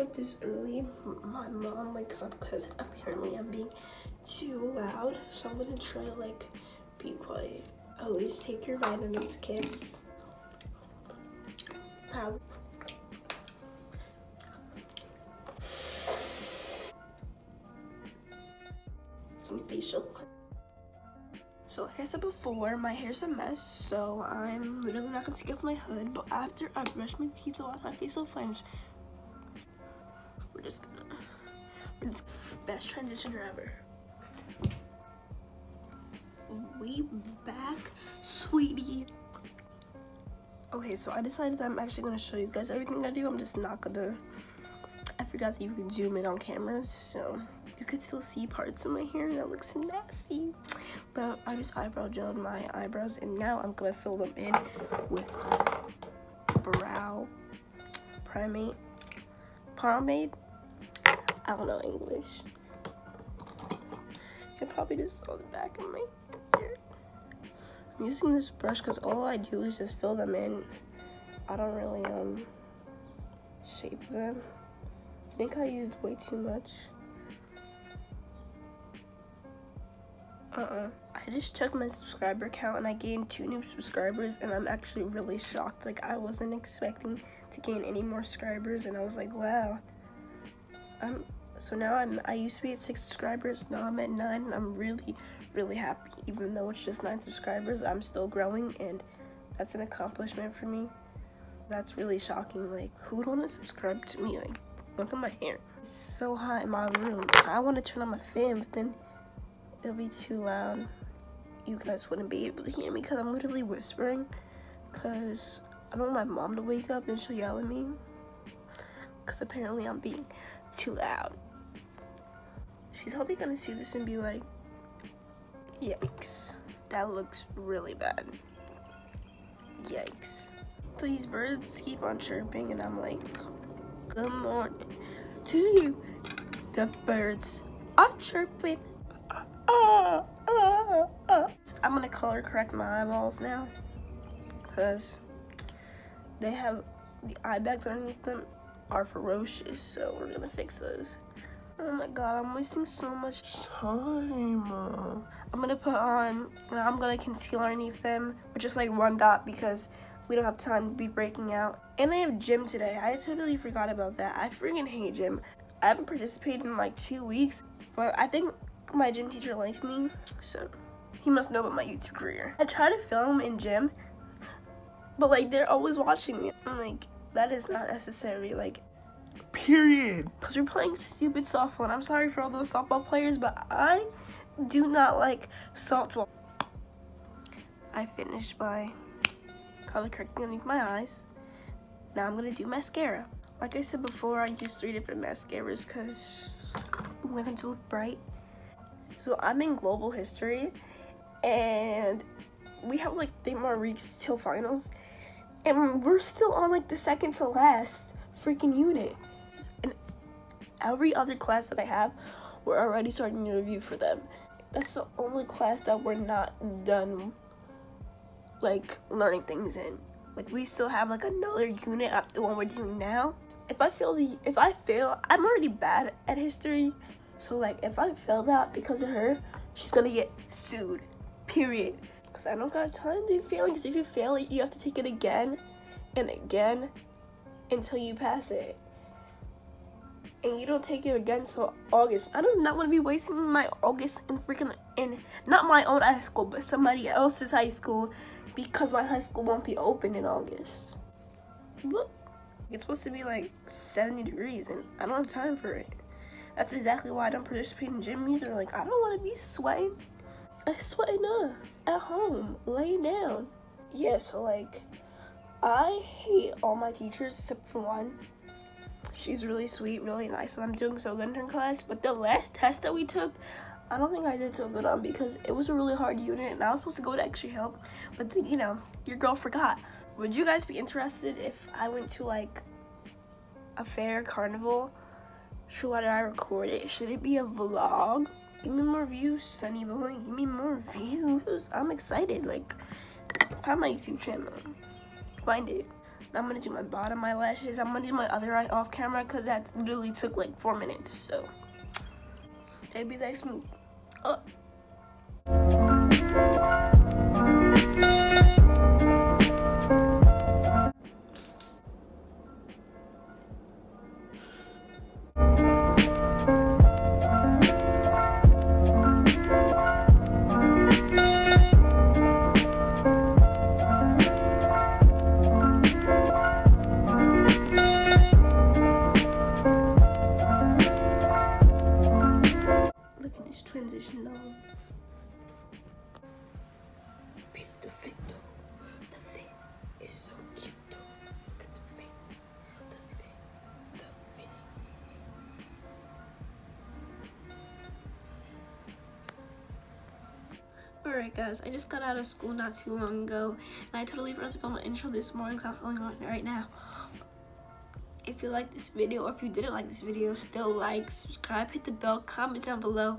up this early. My mom wakes up because apparently I'm being too loud. So I'm gonna try to like be quiet. Always take your vitamins, kids. Some facial so like I said before, my hair's a mess, so I'm literally not gonna take off my hood, but after I brush my teeth, wash my face so we're just gonna, we're just, best transitioner ever. We back, sweetie. Okay, so I decided that I'm actually gonna show you guys everything I do. I'm just not gonna, I forgot that you can zoom in on cameras, so you could still see parts of my hair that looks nasty. But I just eyebrow gelled my eyebrows and now I'm gonna fill them in with brow primate pomade. I don't know English. You probably just saw the back of my hair. I'm using this brush because all I do is just fill them in. I don't really um shape them. I think I used way too much. Uh-uh. I just checked my subscriber count and I gained two new subscribers and I'm actually really shocked. Like I wasn't expecting to gain any more subscribers and I was like, wow. I'm so now I'm I used to be at six subscribers, now I'm at nine and I'm really, really happy. Even though it's just nine subscribers, I'm still growing and that's an accomplishment for me. That's really shocking. Like who would want to subscribe to me? Like look at my hair. It's so hot in my room. I want to turn on my fan, but then it'll be too loud. You guys wouldn't be able to hear me because I'm literally whispering. Because I don't want my mom to wake up and she'll yell at me. Because apparently I'm being too loud. She's probably going to see this and be like, yikes. That looks really bad. Yikes. These birds keep on chirping and I'm like, good morning to you. The birds are chirping. I'm gonna color correct my eyeballs now because they have the eye bags underneath them are ferocious so we're gonna fix those. Oh my god i'm wasting so much time. I'm gonna put on i'm gonna conceal underneath them with just like one dot because we don't have time to be breaking out. And i have gym today. I totally forgot about that. I freaking hate gym. I haven't participated in like two weeks but i think my gym teacher likes me, so he must know about my YouTube career. I try to film in gym, but like they're always watching me. I'm like, that is not necessary. Like, period. Because we're playing stupid softball, and I'm sorry for all those softball players, but I do not like softball. I finished by color correcting underneath my eyes. Now I'm gonna do mascara. Like I said before, I use three different mascaras because we wanted to look bright. So I'm in global history and we have like three more weeks till finals and we're still on like the second to last freaking unit. And every other class that I have, we're already starting to review for them. That's the only class that we're not done like learning things in. Like we still have like another unit after the one we're doing now. If I fail the if I fail, I'm already bad at history so like if I fail that because of her, she's gonna get sued. Period. Cause I don't got time to fail. Cause if you fail it, you have to take it again and again until you pass it. And you don't take it again until August. I do not want to be wasting my August in freaking in not my own high school, but somebody else's high school because my high school won't be open in August. Look, it's supposed to be like 70 degrees and I don't have time for it. That's exactly why I don't participate in gym either. Like, I don't want to be sweating. Eh, I sweat enough at home, laying down. Yeah, so like, I hate all my teachers except for one. She's really sweet, really nice, and I'm doing so good in her class. But the last test that we took, I don't think I did so good on because it was a really hard unit, and I was supposed to go to extra help. But then, you know, your girl forgot. Would you guys be interested if I went to like a fair carnival should I record it? Should it be a vlog? Give me more views, Sunny Boy. Give me more views. I'm excited. Like, find my YouTube channel. Find it. I'm gonna do my bottom eyelashes. I'm gonna do my other eye off camera because that literally took like four minutes. So, maybe that smooth. Uh. Transition fit. Alright guys, I just got out of school not too long ago and I totally forgot to film an intro this morning because I'm filming it right now. If you like this video or if you didn't like this video, still like, subscribe, hit the bell, comment down below,